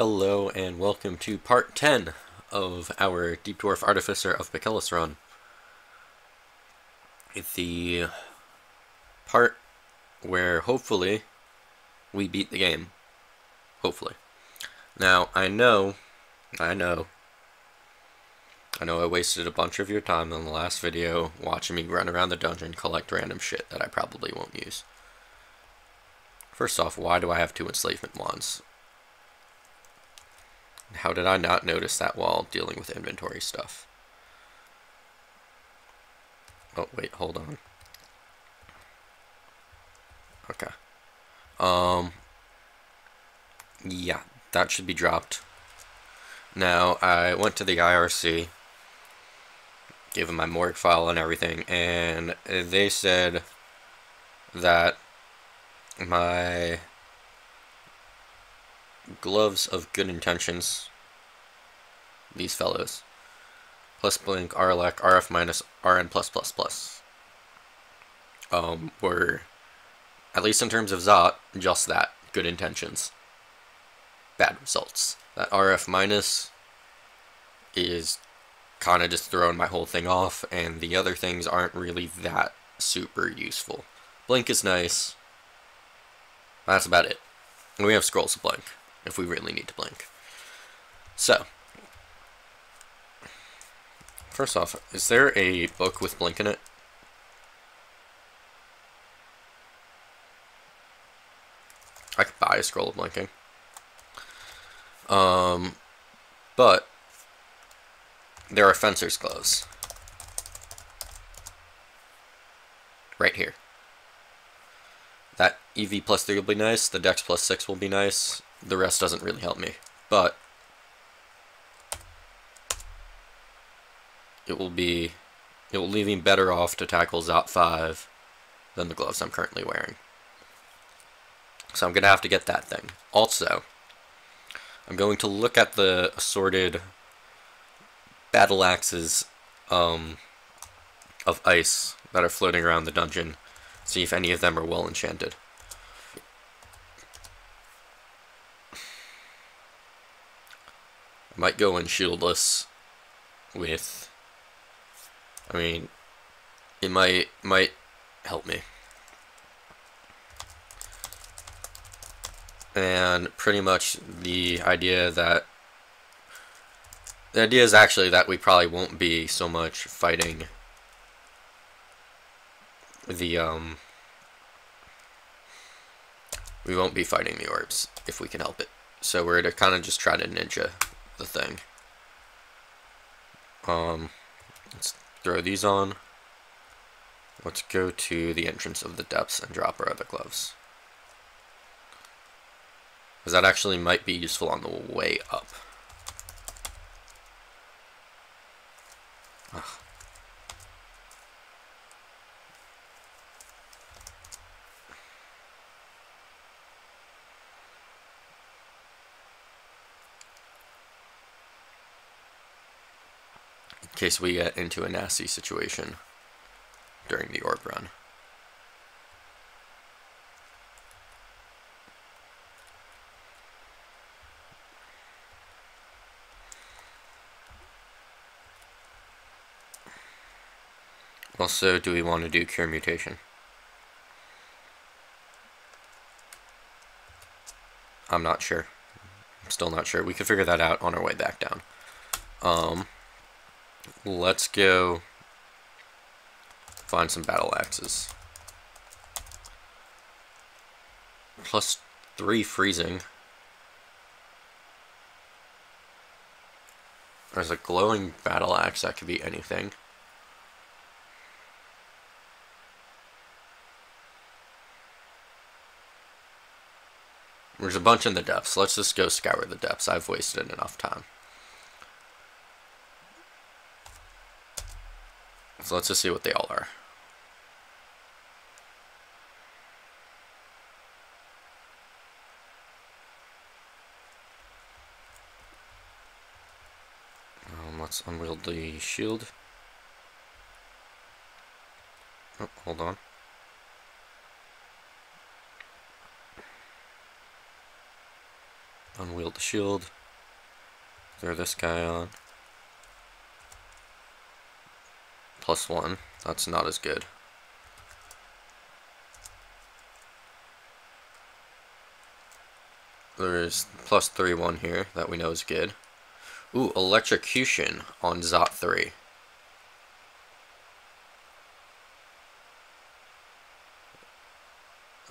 Hello and welcome to part 10 of our Deep Dwarf Artificer of Pakellas run. It's the part where hopefully we beat the game. Hopefully. Now, I know, I know, I know I wasted a bunch of your time in the last video watching me run around the dungeon collect random shit that I probably won't use. First off, why do I have two enslavement wands? How did I not notice that while dealing with inventory stuff? Oh, wait, hold on. Okay. Um, yeah, that should be dropped. Now, I went to the IRC, gave them my morgue file and everything, and they said that my gloves of good intentions, these fellows, plus blink, RLEC, RF minus, RN plus plus plus, um, were, at least in terms of Zot, just that, good intentions. Bad results. That RF minus is kind of just throwing my whole thing off, and the other things aren't really that super useful. Blink is nice. That's about it. And we have scrolls of blink if we really need to blink. So, first off, is there a book with blink in it? I could buy a scroll of blinking. Um, but there are fencer's gloves. Right here. That EV plus 3 will be nice, the Dex plus 6 will be nice, the rest doesn't really help me. But it will be it will leave me better off to tackle Zot 5 than the gloves I'm currently wearing. So I'm going to have to get that thing. Also, I'm going to look at the assorted battle axes um, of ice that are floating around the dungeon, see if any of them are well enchanted. Might go in shieldless with, I mean, it might, might help me. And pretty much the idea that the idea is actually that we probably won't be so much fighting the um we won't be fighting the orbs if we can help it. So we're to kind of just try to ninja the thing. Um let's throw these on. Let's go to the entrance of the depths and drop our other gloves. Because that actually might be useful on the way up. Ugh. Case we get into a nasty situation during the orb run. Also, do we want to do cure mutation? I'm not sure. I'm still not sure. We could figure that out on our way back down. Um, let's go find some battle axes. Plus three freezing. There's a glowing battle axe that could be anything. There's a bunch in the depths. Let's just go scour the depths. I've wasted enough time. So let's just see what they all are. Um, let's unwield the shield. Oh, hold on. Unwield the shield. Throw this guy on. Plus one. That's not as good. There's plus three one here that we know is good. Ooh, electrocution on Zot 3.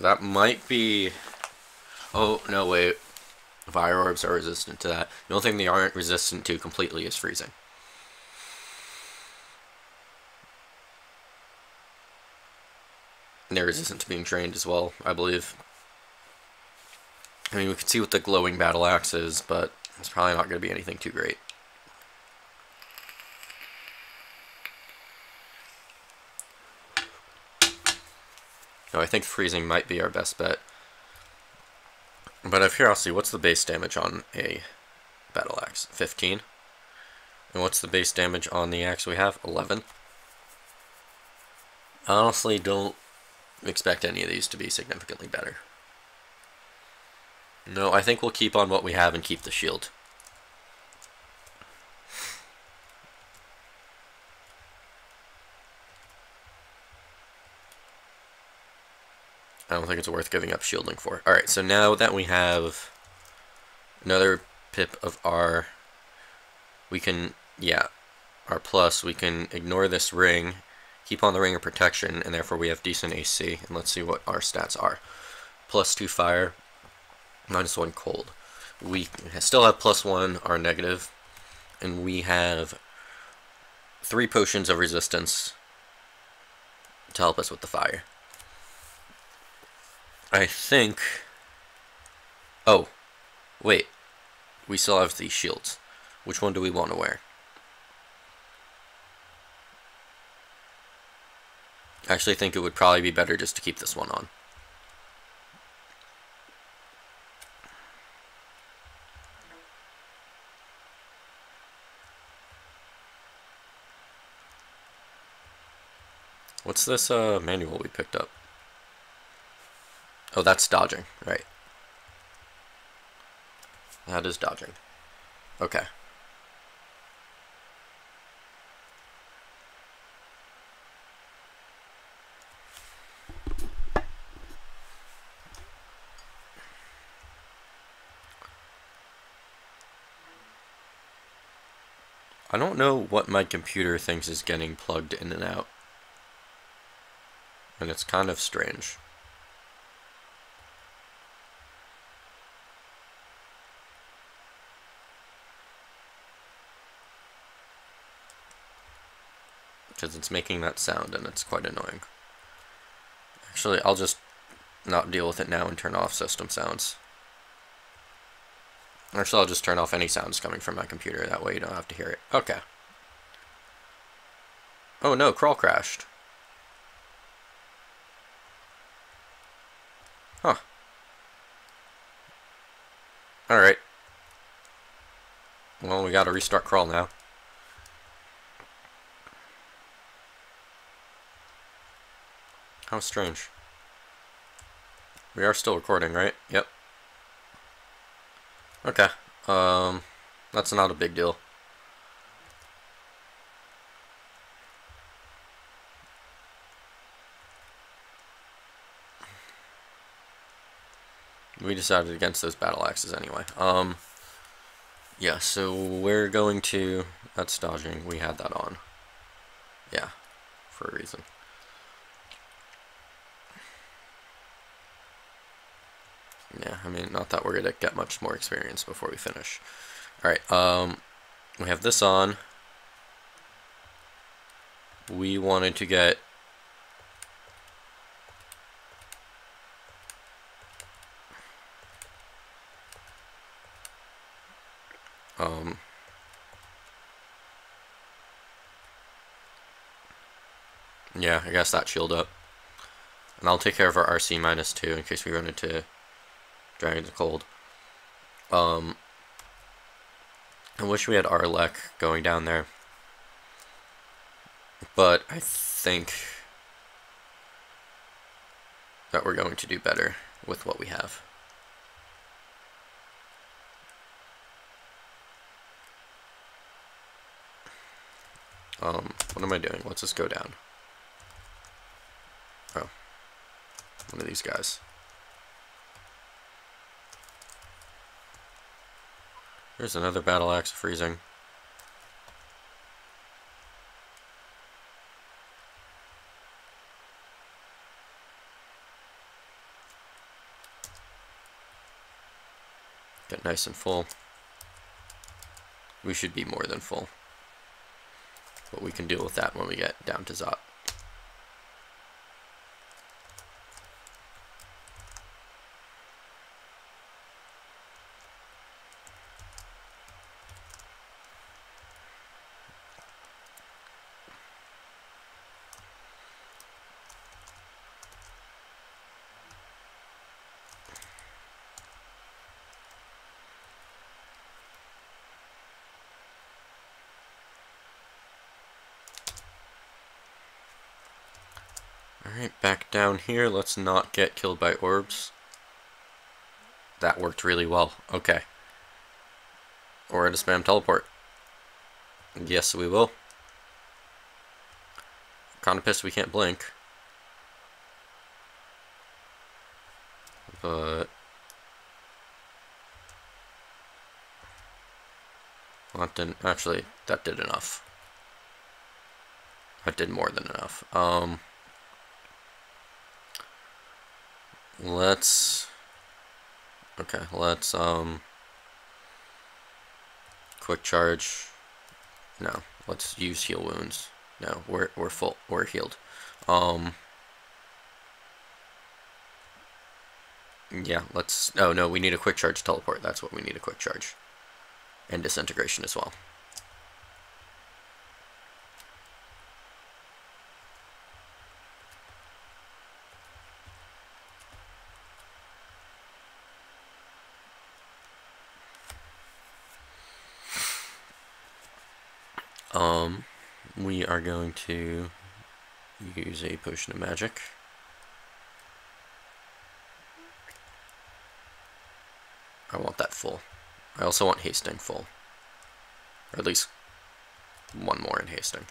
That might be... Oh, no, wait. Fire orbs are resistant to that. The only thing they aren't resistant to completely is freezing. They're resistant to being drained as well, I believe. I mean, we can see what the glowing battle axe is, but it's probably not going to be anything too great. No, I think freezing might be our best bet. But of curiosity, what's the base damage on a battle axe? 15. And what's the base damage on the axe we have? 11. I honestly don't expect any of these to be significantly better. No, I think we'll keep on what we have and keep the shield. I don't think it's worth giving up shielding for. Alright, so now that we have another pip of R, we can, yeah, our plus, we can ignore this ring, keep on the ring of protection, and therefore we have decent AC. And let's see what our stats are. Plus 2 fire, minus 1 cold. We still have plus 1, our negative, and we have 3 potions of resistance to help us with the fire. I think... Oh, wait. We still have these shields. Which one do we want to wear? I actually think it would probably be better just to keep this one on. What's this uh, manual we picked up? Oh, that's dodging, right. That is dodging. Okay. Know what my computer thinks is getting plugged in and out. And it's kind of strange. because it's making that sound and it's quite annoying. Actually, I'll just not deal with it now and turn off system sounds. Actually, I'll just turn off any sounds coming from my computer, that way you don't have to hear it. Okay. Oh no, crawl crashed. Huh. Alright. Well, we gotta restart crawl now. How strange. We are still recording, right? Yep. Okay. Um, that's not a big deal. We decided against those battle axes anyway. Um, yeah, so we're going to... That's dodging. We had that on. Yeah, for a reason. Yeah, I mean, not that we're going to get much more experience before we finish. Alright, um, we have this on. We wanted to get um, yeah, I guess that shield up. And I'll take care of our RC minus 2 in case we run into Dragon's Cold. Um, I wish we had Arlek going down there. But I think that we're going to do better with what we have. Um, what am I doing? Let's just go down. Oh. One of these guys. There's another battle axe freezing. Get nice and full. We should be more than full. But we can deal with that when we get down to Zot. Alright, back down here. Let's not get killed by orbs. That worked really well. Okay. Or at a spam teleport. Yes, we will. Kinda pissed we can't blink. But... That didn't... Actually, that did enough. That did more than enough. Um... Let's... Okay, let's, um... Quick charge. No, let's use heal wounds. No, we're, we're full. We're healed. Um... Yeah, let's... Oh, no, we need a quick charge teleport. That's what we need, a quick charge. And disintegration as well. Um, we are going to use a potion of magic. I want that full. I also want hasting full. Or at least one more in hasting.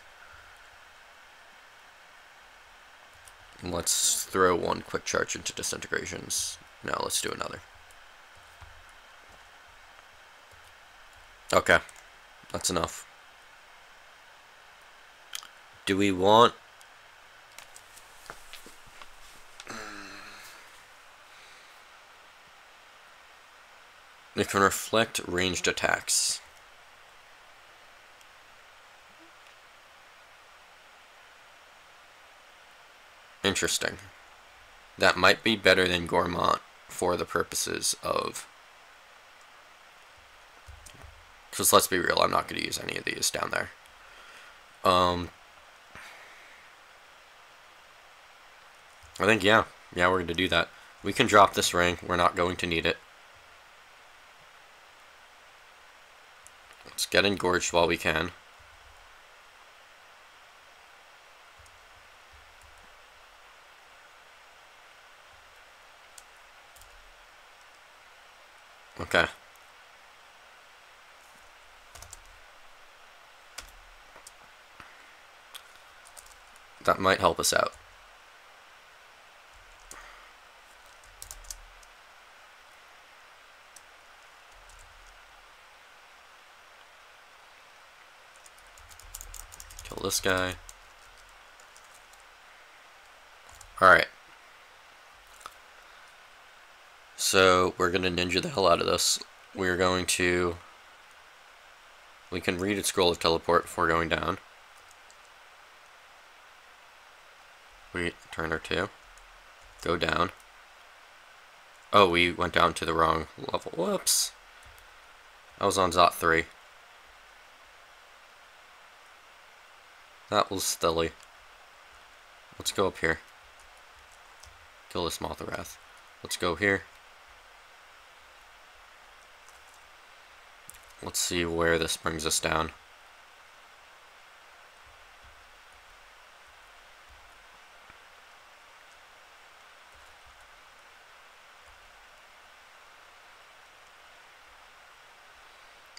Let's throw one quick charge into disintegrations. Now let's do another. Okay, that's enough. Do we want... It can reflect ranged attacks. Interesting. That might be better than Gourmand for the purposes of... Because let's be real, I'm not going to use any of these down there. Um, I think, yeah. Yeah, we're going to do that. We can drop this ring. We're not going to need it. Let's get engorged while we can. Okay. That might help us out. This guy. Alright. So, we're going to ninja the hell out of this. We're going to... We can read a scroll of teleport before going down. We turn our two. Go down. Oh, we went down to the wrong level. Whoops. I was on Zot 3. That was silly. Let's go up here. Kill this moth of wrath. Let's go here. Let's see where this brings us down.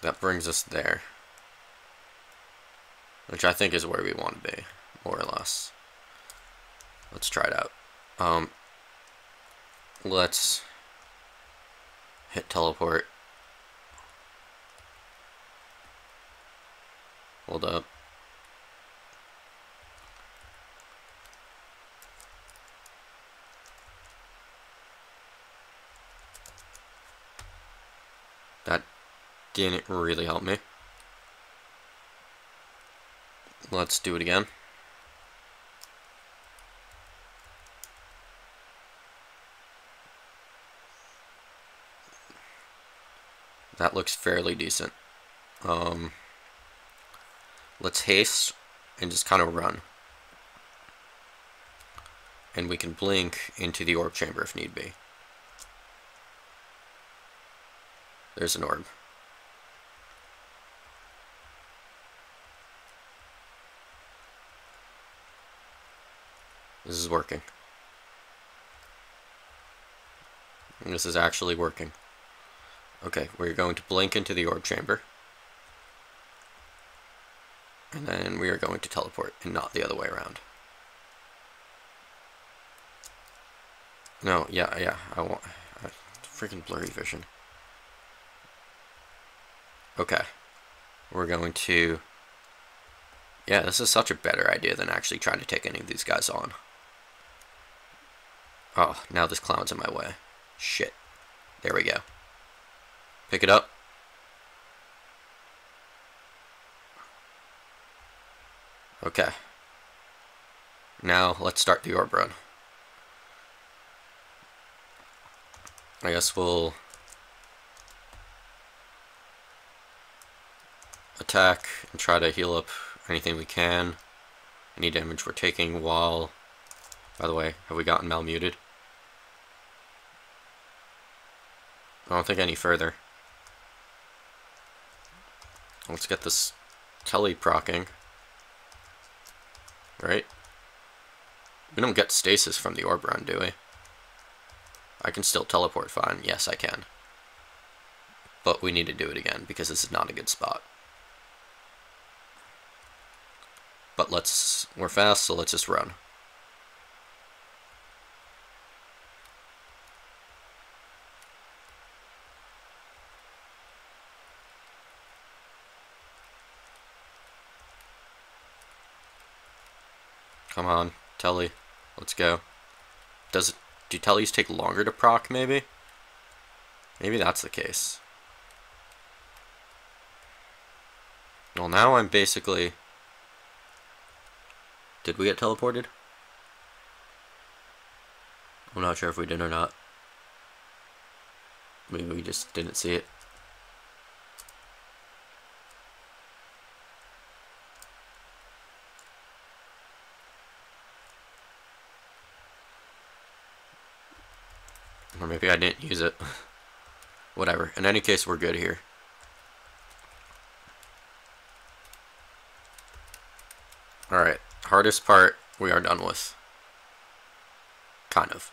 That brings us there. Which I think is where we want to be, more or less. Let's try it out. Um, let's hit teleport. Hold up. That didn't really help me. Let's do it again. That looks fairly decent. Um, let's haste and just kind of run. And we can blink into the orb chamber if need be. There's an orb. This is working. This is actually working. Okay, we're going to blink into the orb chamber. And then we are going to teleport, and not the other way around. No, yeah, yeah, I want... I, freaking blurry vision. Okay. We're going to... Yeah, this is such a better idea than actually trying to take any of these guys on. Oh, now this clown's in my way. Shit. There we go. Pick it up. Okay. Now, let's start the orb run. I guess we'll attack and try to heal up anything we can. Any damage we're taking while... By the way, have we gotten malmuted? I don't think any further. Let's get this tele procking. Right? We don't get stasis from the orb run, do we? I can still teleport fine. Yes, I can. But we need to do it again, because this is not a good spot. But let's... We're fast, so let's just run. Come on, Telly. Let's go. Does it, do Tellys take longer to proc, maybe? Maybe that's the case. Well, now I'm basically... Did we get teleported? I'm not sure if we did or not. Maybe we just didn't see it. I didn't use it. Whatever. In any case, we're good here. Alright. Hardest part, we are done with. Kind of.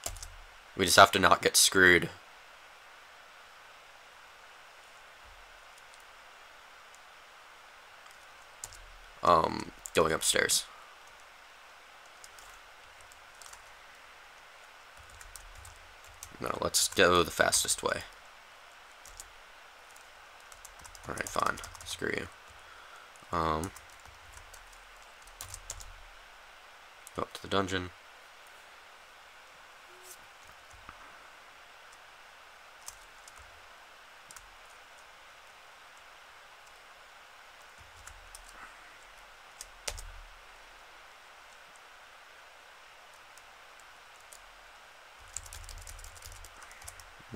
We just have to not get screwed. Um, going upstairs. No, let's go the fastest way. Alright, fine. Screw you. Um, go up to the dungeon.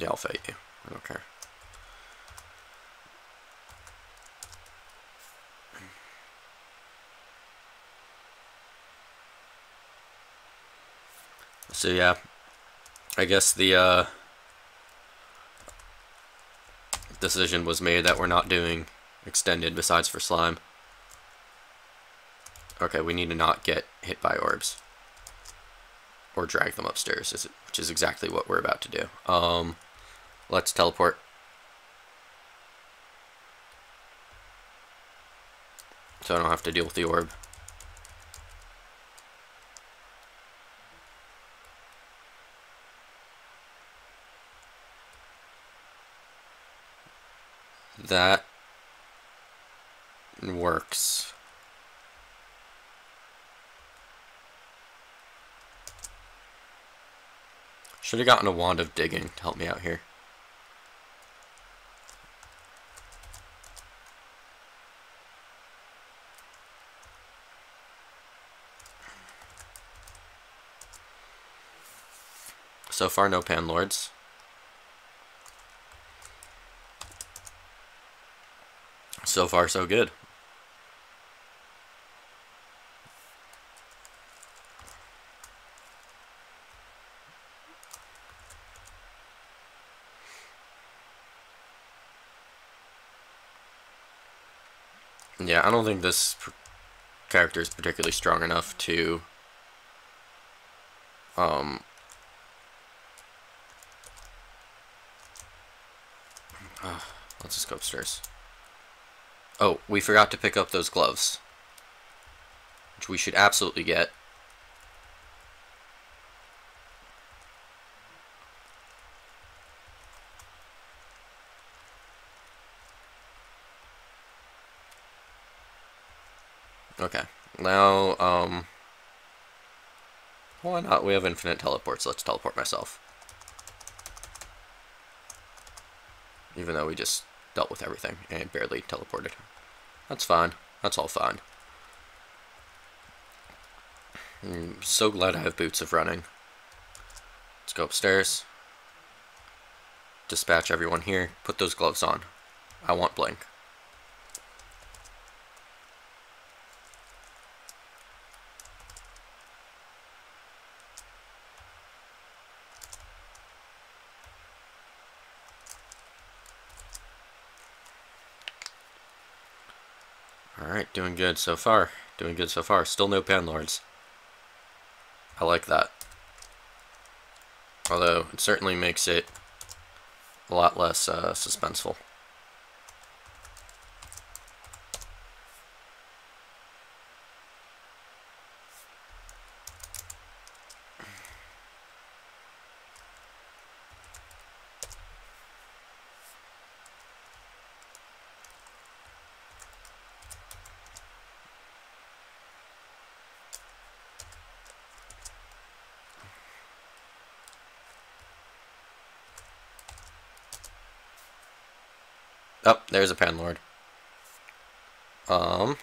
Yeah, I'll fight you. I don't care. So yeah, I guess the uh, decision was made that we're not doing extended besides for slime. Okay, we need to not get hit by orbs. Or drag them upstairs, which is exactly what we're about to do. Um, let's teleport. So I don't have to deal with the orb. That works. Should have gotten a wand of digging to help me out here. So far, no pan lords. So far, so good. Yeah, I don't think this character is particularly strong enough to um uh, let's just go upstairs. Oh, we forgot to pick up those gloves. Which we should absolutely get. Okay. Now, um... Why not? We have infinite teleports. Let's teleport myself. Even though we just dealt with everything and barely teleported. That's fine. That's all fine. I'm so glad I have boots of running. Let's go upstairs. Dispatch everyone here. Put those gloves on. I want blink. Alright, doing good so far. Doing good so far. Still no Panlords. I like that. Although, it certainly makes it a lot less uh, suspenseful. Oh, there's a Panlord. Um...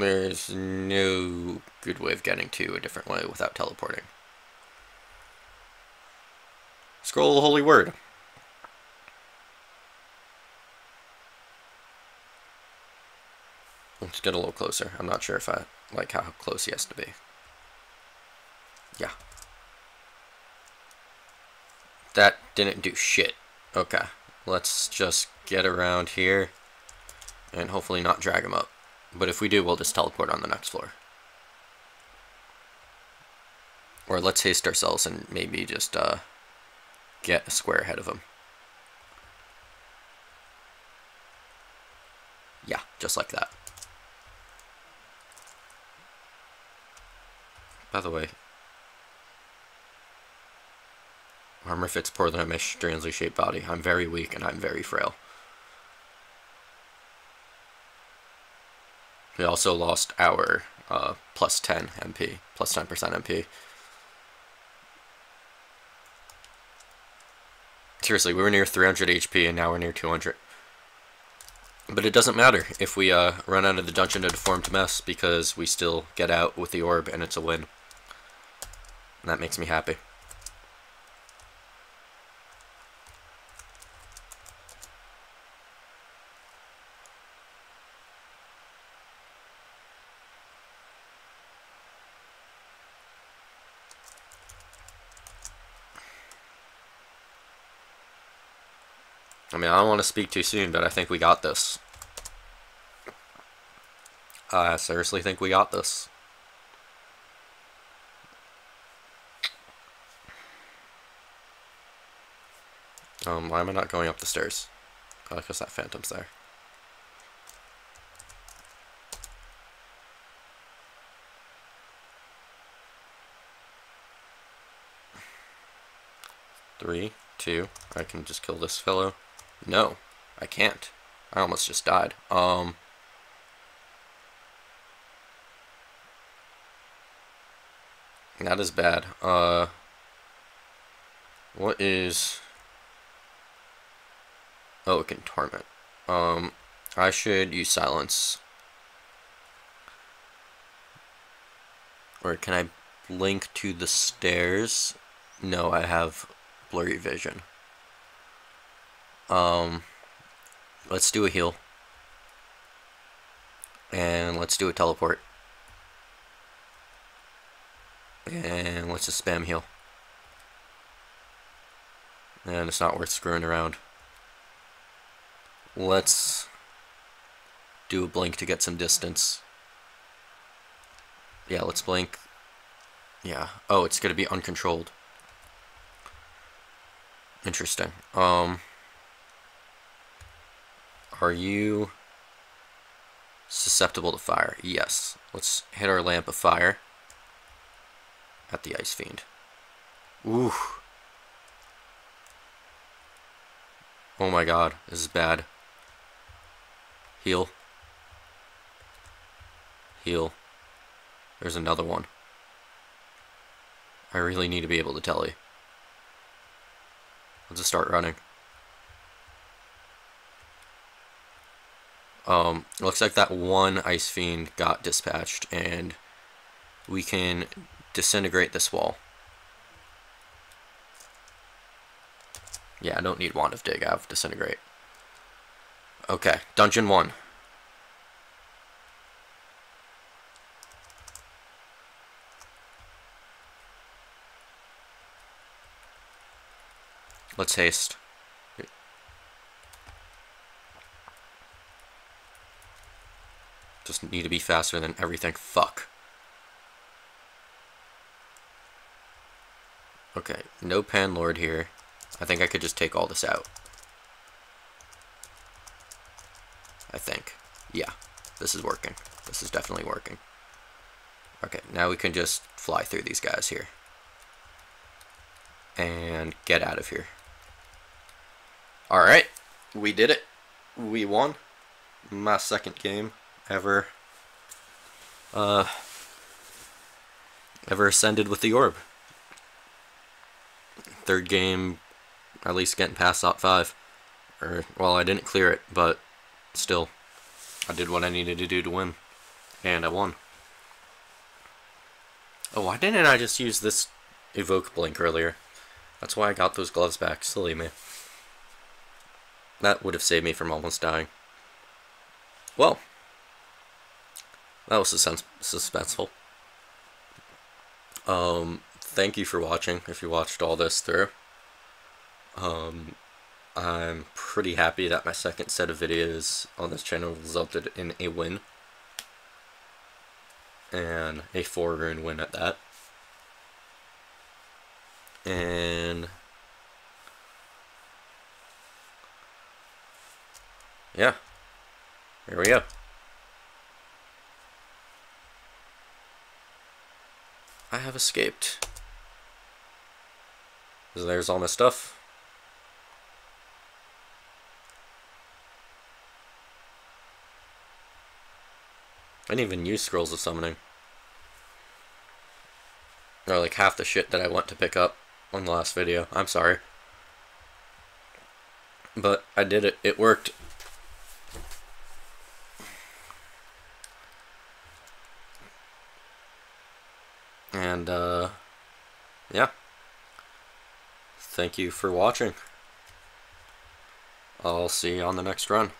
There's no good way of getting to a different way without teleporting. Scroll the Holy Word. Let's get a little closer. I'm not sure if I like how close he has to be. Yeah. That didn't do shit. Okay. Let's just get around here and hopefully not drag him up. But if we do, we'll just teleport on the next floor. Or let's haste ourselves and maybe just uh, get a square ahead of him. Yeah, just like that. By the way, Armor fits poorly on my strangely shaped body. I'm very weak and I'm very frail. We also lost our uh, plus 10 MP, plus 10% MP. Seriously, we were near 300 HP and now we're near 200. But it doesn't matter if we uh, run out of the dungeon to deformed mess because we still get out with the orb and it's a win. And that makes me happy. Mean, I don't want to speak too soon, but I think we got this. I seriously think we got this. Um, why am I not going up the stairs? because that phantom's there. Three, two, I can just kill this fellow. No, I can't. I almost just died. Um... That is bad. Uh... What is... Oh, it can torment. Um, I should use silence. Or can I blink to the stairs? No, I have blurry vision. Um, let's do a heal. And let's do a teleport. And let's just spam heal. And it's not worth screwing around. Let's do a blink to get some distance. Yeah, let's blink. Yeah. Oh, it's going to be uncontrolled. Interesting. Um, are you susceptible to fire? Yes. Let's hit our lamp of fire at the Ice Fiend. Ooh. Oh my god, this is bad. Heal. Heal. There's another one. I really need to be able to tell you. Let's just start running. Um, looks like that one Ice Fiend got dispatched, and we can disintegrate this wall. Yeah, I don't need Wand of Dig, I have Disintegrate. Okay, Dungeon 1. Let's haste. Just need to be faster than everything. Fuck. Okay, no Panlord here. I think I could just take all this out. I think. Yeah, this is working. This is definitely working. Okay, now we can just fly through these guys here. And get out of here. Alright, we did it. We won. My second game ever uh, ever ascended with the orb. Third game, at least getting past Zot 5. Or, well, I didn't clear it, but still, I did what I needed to do to win. And I won. Oh, why didn't I just use this evoke blink earlier? That's why I got those gloves back. Silly me. That would have saved me from almost dying. Well, that was suspenseful. Um, thank you for watching, if you watched all this through. Um, I'm pretty happy that my second set of videos on this channel resulted in a win. And a 4 rune win at that. And yeah, here we go. I have escaped. There's all my stuff. I didn't even use Scrolls of Summoning. Or like half the shit that I went to pick up on the last video. I'm sorry. But I did it. It worked. And, uh, yeah. Thank you for watching. I'll see you on the next run.